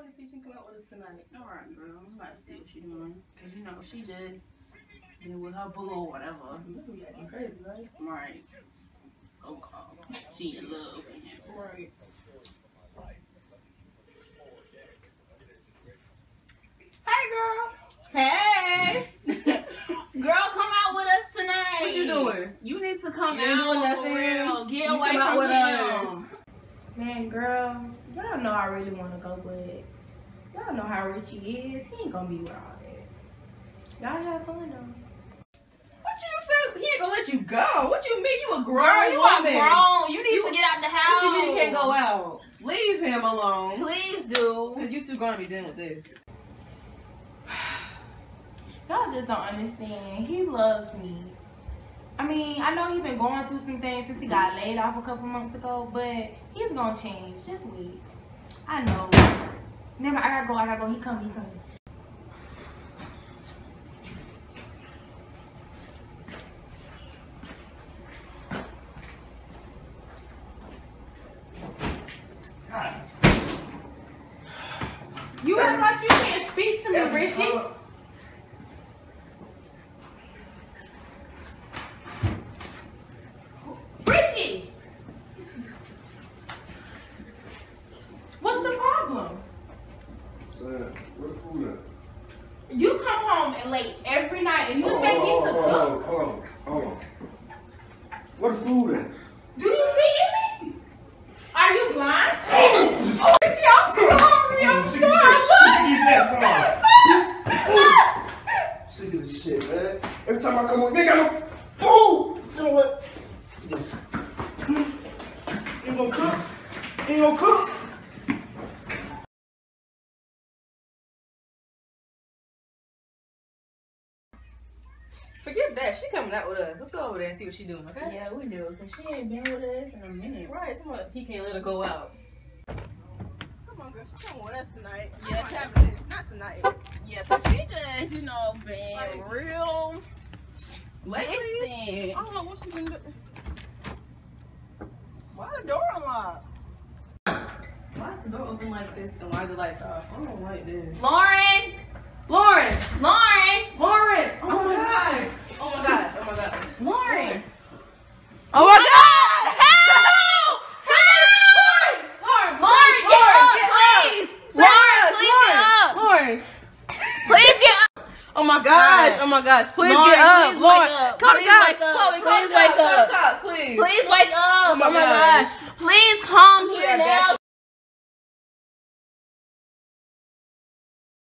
wanted to see she come out with us tonight. All right, girl. I'm about to see what she doing. Cause you know she just been with her boo or whatever. You be acting crazy, right? Right. So called. She in love with him. Right. Hey, Girl, come out with us tonight. what you doing? You need to come You ain't out. doing for nothing. real. Get You away come out from with him. Man, girls, y'all know I really want to go, but y'all know how rich he is. He ain't gonna be with all that. Y'all have fun though. What you said? He ain't gonna let you go. What you mean? You a grown Girl, you are woman. grown. You need You- to get out the house. What you mean you can't go out? Leave him alone. Please do. Cause you two gonna be dealing with this. Y'all just don't understand. He loves me. I mean, I know he's been going through some things since he got laid off a couple months ago, but he's gonna change. Just wait. I know. Never. I gotta go. I gotta go. He coming. He coming. You act like you can't speak to me, Richie. Richie! Where the food at? You come home and late every night and you expect me to on, hold cook. on, hold on, hold on. Where the food at? Do you see me? Are you blind? oh, oh Richie, I'm sorry. I'm She sorry. that Look. Sick of this shit, man. Every time I come on, they got no food. You know what? Ain't gonna cook. Ain't gonna cook. Forget that. She coming out with us. Let's go over there and see what she doing, okay? Yeah, we do. Because she ain't been with us in a minute. Right. Come on. He can't let her go out. Come on, girl. She coming with us tonight. Yeah, having this. Not tonight. Yeah, because she just, you know, been Like- real Lately. distant. I don't know what she been doing. Why the door unlocked? Why is the door open like this and why are the lights off? I don't like this. Lauren! Lauren! Lauren! Lauren! Oh my gosh! Oh my gosh! Oh my gosh! Lauren! Oh my god! Help! Lauren! Lauren! Lauren, get up, please! Lauren, Lauren, please get Lauren! Please get up! Oh my gosh! Oh my gosh! Please Lauren, get up! please Lauren! wake up. Call the Please cops! wake up. Chloe, call Please the wake cops! Call up. the cops! Please! Please wake up! Oh Oh my my, gosh. gosh! Please